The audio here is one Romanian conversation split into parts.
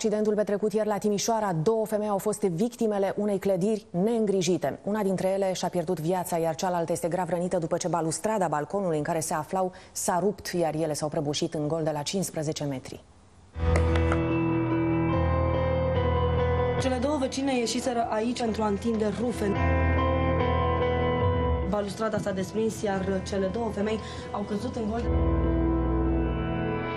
Accidentul petrecut ieri la Timișoara, două femei au fost victimele unei clădiri neîngrijite. Una dintre ele și-a pierdut viața, iar cealaltă este grav rănită după ce balustrada balconului în care se aflau s-a rupt, iar ele s-au prăbușit în gol de la 15 metri. Cele două vecine ieșiseră aici pentru a întinde rufe. Balustrada s-a desprins, iar cele două femei au căzut în gol.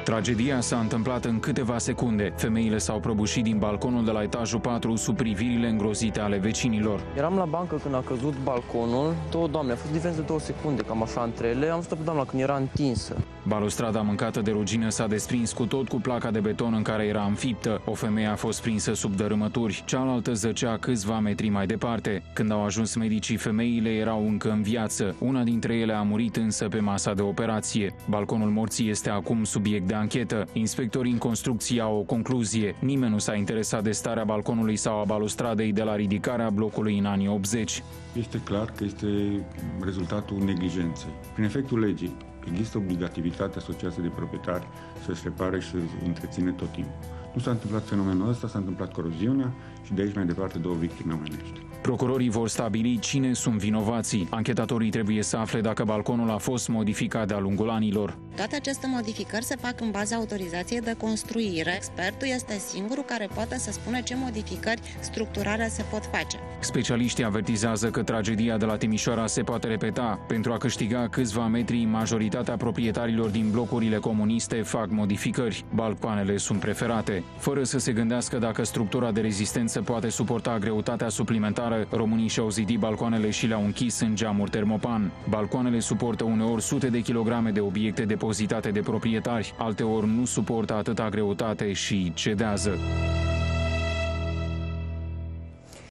Tragedia s-a întâmplat în câteva secunde. Femeile s-au prăbușit din balconul de la etajul 4 sub privirile îngrozite ale vecinilor. Eram la bancă când a căzut balconul. Două doamne, a fost diferență de două secunde, cam așa între ele. Am văzut pe doamna când era întinsă. Balustrada mâncată de rugină s-a desprins cu tot cu placa de beton în care era înfiptă. O femeie a fost prinsă sub dărâmături. Cealaltă zăcea câțiva metri mai departe. Când au ajuns medicii, femeile erau încă în viață. Una dintre ele a murit însă pe masa de operație. Balconul morții este acum subiect de de anchetă. Inspectorii în construcție au o concluzie. Nimeni nu s-a interesat de starea balconului sau a balustradei de la ridicarea blocului în anii 80. Este clar că este rezultatul neglijenței. Prin efectul legii, există obligativitatea asociației de proprietari să-și repare și să întreține tot timpul. Nu s-a întâmplat fenomenul ăsta, s-a întâmplat coroziunea și de aici mai departe două victime omenești. Procurorii vor stabili cine sunt vinovații. Anchetatorii trebuie să afle dacă balconul a fost modificat de-a lungul anilor. Toate aceste modificări se fac în baza autorizației de construire. Expertul este singurul care poate să spună ce modificări structurale se pot face. Specialiștii avertizează că tragedia de la Timișoara se poate repeta. Pentru a câștiga câțiva metri, majoritatea proprietarilor din blocurile comuniste fac modificări. Balcoanele sunt preferate. Fără să se gândească dacă structura de rezistență poate suporta greutatea suplimentară, românii și-au zidit balcoanele și le-au închis în geamuri termopan. Balcoanele suportă uneori sute de kilograme de obiecte depozitate de proprietari, alteori nu suportă atâta greutate și cedează.